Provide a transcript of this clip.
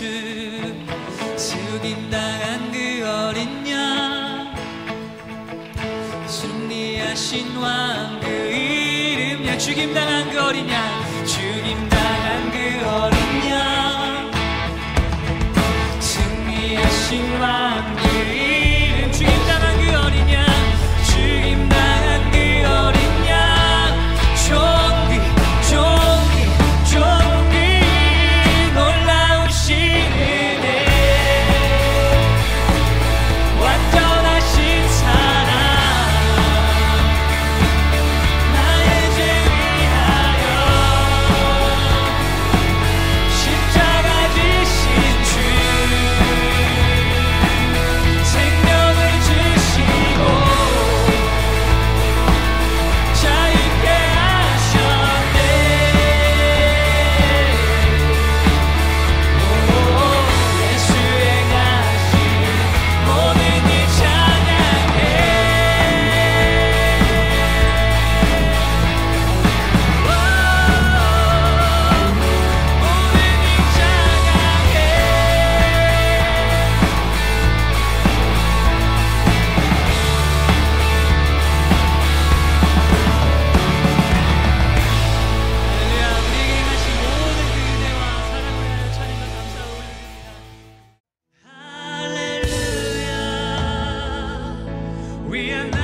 이름 예수 죽임 당한 그 어린 양. 승리하신 왕 그 이름 예 죽임 당한 그 어린 양. 죽임 당한 그 어린 양 be in